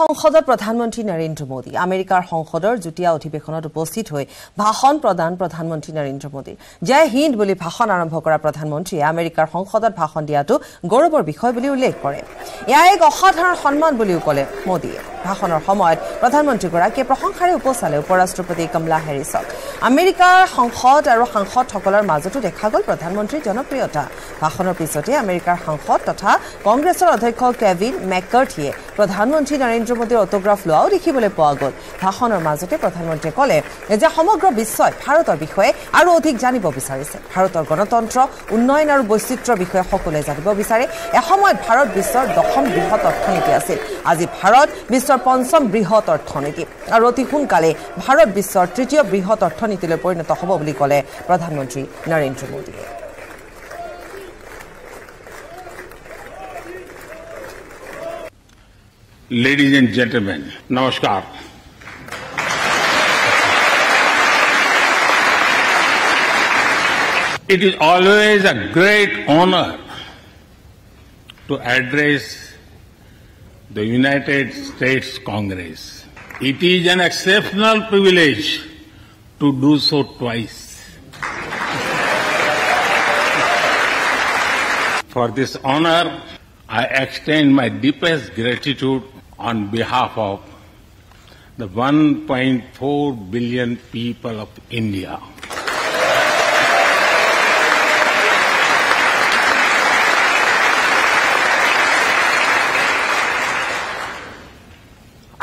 সংসদত প্ৰধানমন্ত্ৰী নৰেন্দ্ৰ মোদী আমেৰিকাৰ সংসদৰ যুটীয়া অধিৱেশনত উপস্থিত হৈ ভাষণ প্ৰদান প্ৰধানমন্ত্ৰী নৰেন্দ্ৰ মোদীৰ জয় হিন্দ বুলি ভাষণ আৰম্ভ কৰা প্ৰধানমন্ত্ৰীয়ে আমেৰিকাৰ সংসদত ভাষণ দিয়াটো গৌৰৱৰ বিষয় বুলি উল্লেখ কৰে। এয়া এক অসাধাৰণ সন্মান বুলিও ক'লে মোদীয়ে। ভাষণৰ সময়ত প্ৰধানমন্ত্ৰীগৰাকীয়ে প্ৰশংসাৰে উপচালে উপ ৰাষ্ট্ৰপতি কমলা হেৰিছক। আমেৰিকাৰ সংসদ আৰু সাংসদসকলৰ মাজতো দেখা গ'ল প্ৰধানমন্ত্ৰীৰ জনপ্ৰিয়তা। ভাষণৰ পিছতে আমেৰিকাৰ সাংসদ তথা কংগ্ৰেছৰ অধ্যক্ষ কেভিন মেকাৰ্থিয়ে প্ৰধানমন্ত্ৰী নৰেন্দ্ৰ মোদীৰ অটোগ্ৰাফ লোৱাও দেখিবলৈ পোৱা গ'ল। ভাষণৰ মাজতে প্ৰধানমন্ত্ৰীয়ে ক'লে যে সমগ্ৰ বিশ্বই ভাৰতৰ বিষয়ে আৰু অধিক জানিব বিচাৰিছে। ভাৰতৰ গণতন্ত্ৰ উন্নয়ন আৰু বৈচিত্ৰ্যৰ বিষয়ে সকলোৱে জানিব বিচাৰে। এসময়ত ভাৰত বিশ্বৰ দশম বৃহৎ অৰ্থনীতি আছিল। আজি ভাৰত বিশ্বৰ পঞ্চম বৃহৎ অৰ্থনীতি আৰু অতি সোনকালে ভাৰত বিশ্বৰ তৃতীয় বৃহৎ অৰ্থনীতিলৈ পৰিণত হ'ব বুলি ক'লে প্ৰধানমন্ত্ৰী নৰেন্দ্ৰ মোদীয়ে Ladies and gentlemen, namaskar. It is always a great honor to address the United States Congress. It is an exceptional privilege to do so twice. For this honor, I extend my deepest gratitude on behalf of the 1.4 billion people of India.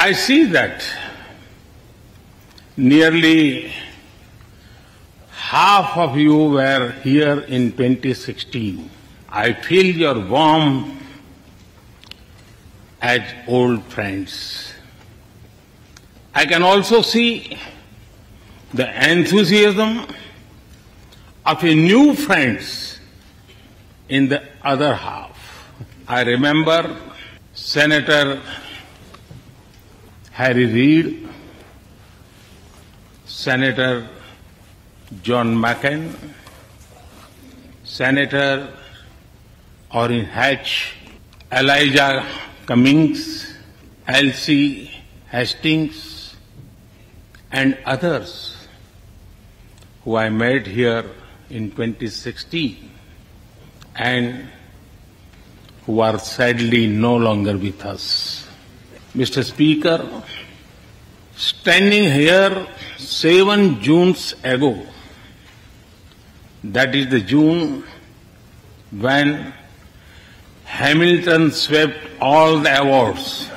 I see that nearly half of you were here in 2016. I feel your warmth as old friends. I can also see the enthusiasm of a new friends in the other half. I remember Senator Harry Reid, Senator John McCain, Senator Orrin Hatch, Elijah Cummings, Alcee Hastings, and others who I met here in 2016 and who are sadly no longer with us. Mr. Speaker, standing here seven Junes ago, that is the June when Hamilton swept all the awards.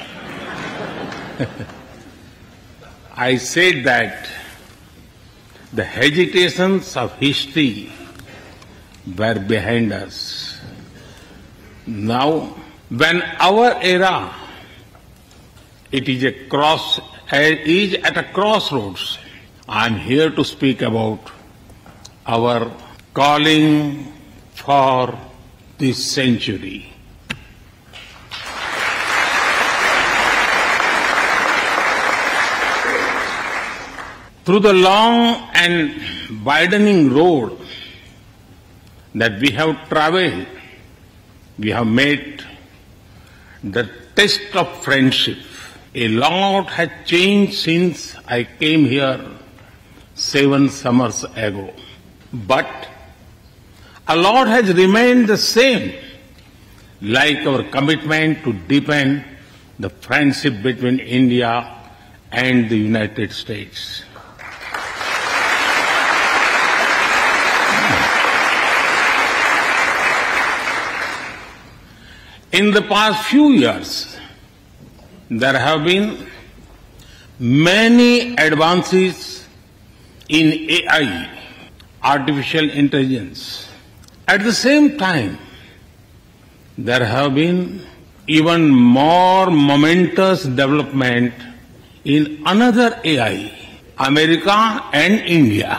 I said that the hesitations of history were behind us. Now, when our era it is a cross is at a crossroads, I am here to speak about our calling for this century. Through the long and widening road that we have traveled, we have met the test of friendship. A lot has changed since I came here seven summers ago. But a lot has remained the same, like our commitment to deepen the friendship between India and the United States. In the past few years, there have been many advances in AI, artificial intelligence. At the same time, there have been even more momentous development in another AI, America and India.